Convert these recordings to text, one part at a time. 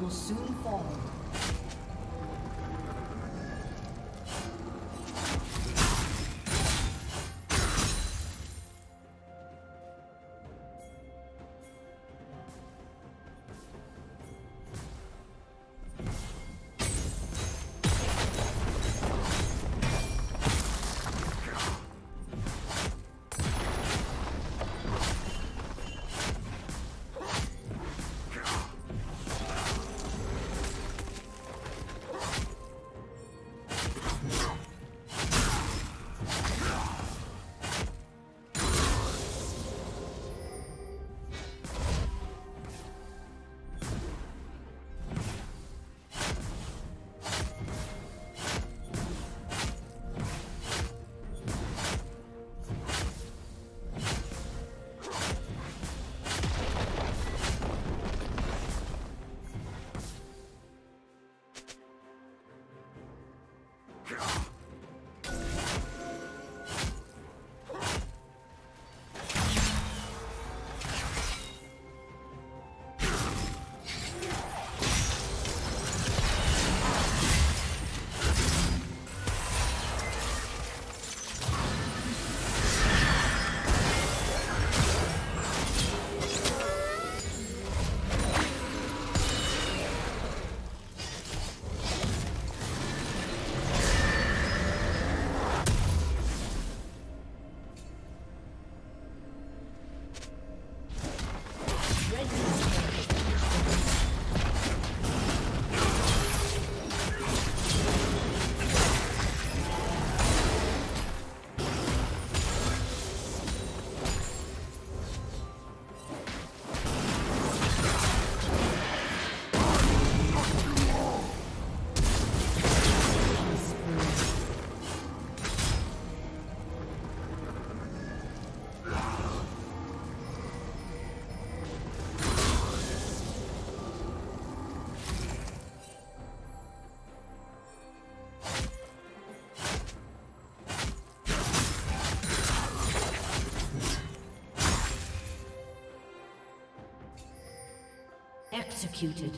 Will soon fall. Executed.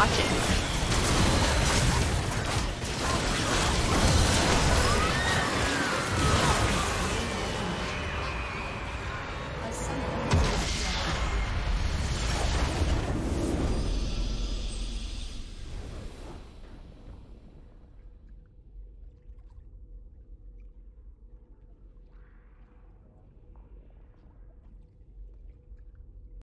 Watching.